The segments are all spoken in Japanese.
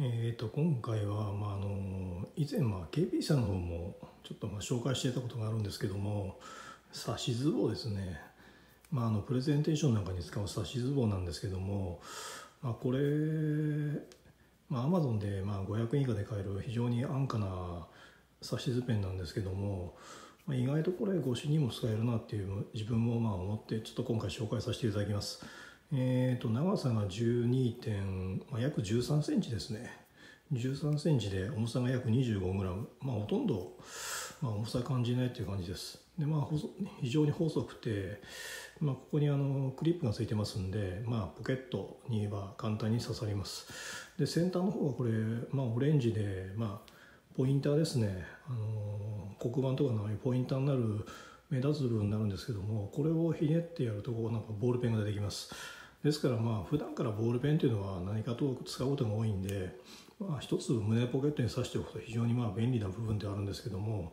えー、と今回は、まあ、あの以前、まあ、KP さんの方もちょっとまあ紹介していたことがあるんですけども指し図棒ですね、まあ、あのプレゼンテーションなんかに使う指し図棒なんですけども、まあ、これ、まあ、Amazon でまあ500円以下で買える非常に安価な指し図ペンなんですけども、まあ、意外とこれ越しにも使えるなっていう自分もまあ思ってちょっと今回紹介させていただきます。えーと、長さが12点、まあ、約13センチですね。13センチで重さが約25グラム、まあ、ほとんど、まあ、重さ感じないっていう感じです。で、まあ、非常に細くて、まあ、ここにあのクリップがついてますんで、まあ、ポケットには簡単に刺さります。で先端の方はこれ、まあ、オレンジで、まあ、ポインターですね、あの黒板とかのポインターになる目立つ部分になるんですけどもこれをひねってやるとこうなんかボールペンが出てきます。ですからまあ普段からボールペンというのは何かと使うことが多いんで、まあ、一つ胸ポケットに挿しておくと非常にまあ便利な部分ではあるんですけども、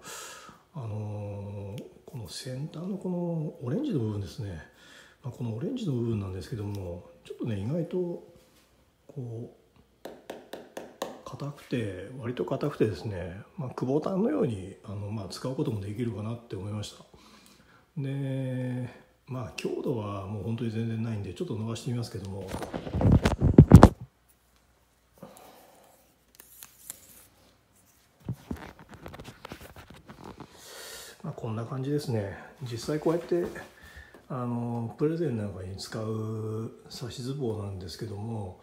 あのー、この先端のこのオレンジの部分ですね、まあ、このオレンジの部分なんですけどもちょっとね意外とこう硬くて割と硬くてですね、まあ、久保タンのようにあの、まあ、使うこともできるかなって思いました。でまあ強度はもう本当に全然ないんでちょっと伸ばしてみますけども。まあこんな感じですね。実際こうやってあのプレゼンなんかに使う指し図棒なんですけども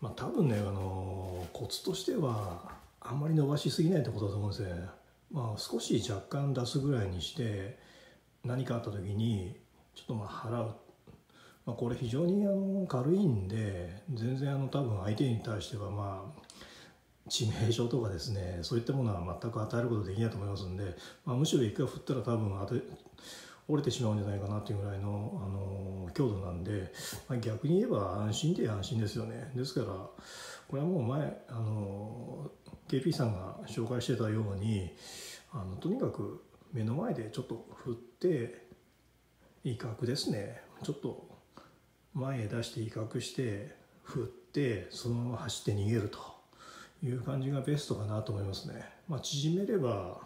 まあ多分ねあのコツとしてはあんまり伸ばしすぎないってことだと思うんですね。まあ少し若干出すぐらいにして何かあった時にちょっとまあ払う、まあ、これ非常にあの軽いんで全然あの多分相手に対してはまあ致命傷とかですねそういったものは全く与えることできないと思いますんで、まあ、むしろ一回振ったら多分当て折れてしまうんじゃないかなっていうぐらいのあの強度なんで、まあ、逆に言えば安心で安心ですよね。ですからこれはもう前あの KP さんが紹介してたようにあのとにかく目の前でちょっと振って威嚇ですね。ちょっと前へ出して威嚇して振ってそのまま走って逃げるという感じがベストかなと思いますね、まあ、縮めれば、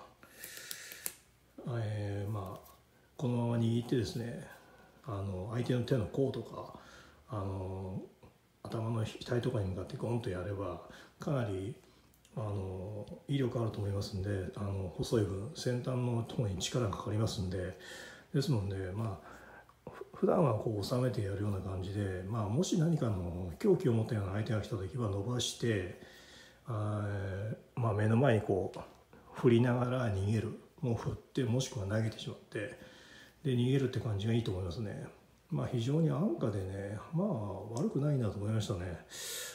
えー、まあこのまま握ってですねあの相手の手の甲とかあの頭の額とかに向かってゴンとやればかなりあの威力あると思いますんであの細い分先端のところに力がかかりますんでですのでまあ普段はこう収めてやるような感じで、まあ、もし何かの凶器を持ったような相手が来た時は伸ばしてあ、まあ、目の前にこう振りながら逃げるもう振ってもしくは投げてしまってで逃げるって感じがいいと思いますね。まあ、非常に安価でねまあ悪くないなと思いましたね。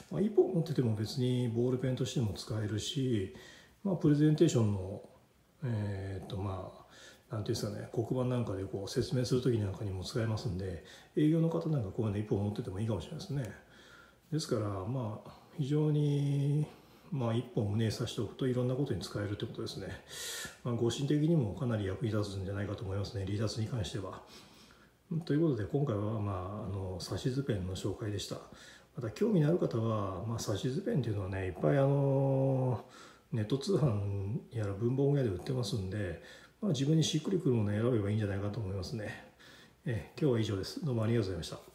まあ、1本持ってても別にボールペンとしても使えるし、まあ、プレゼンテーションのえー、っとまあなんていうんですかね黒板なんかでこう説明する時なんかにも使えますんで営業の方なんかこういうの一本持っててもいいかもしれないですね。ですからまあ非常にまあ一本胸に刺しておくといろんなことに使えるってことですね、まあ、合心的にもかなり役に立つんじゃないかと思いますね離脱に関しては。ということで今回はまああの指し図ペンの紹介でしたまた興味のある方は、まあ、指し図ペンっていうのはねいっぱいあのネット通販やら文房具屋で売ってますんでまあ、自分にしっくりくるものを選べばいいんじゃないかと思いますね。え今日は以上です。どうもありがとうございました。